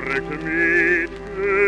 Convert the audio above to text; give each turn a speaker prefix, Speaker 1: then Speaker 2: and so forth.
Speaker 1: direct me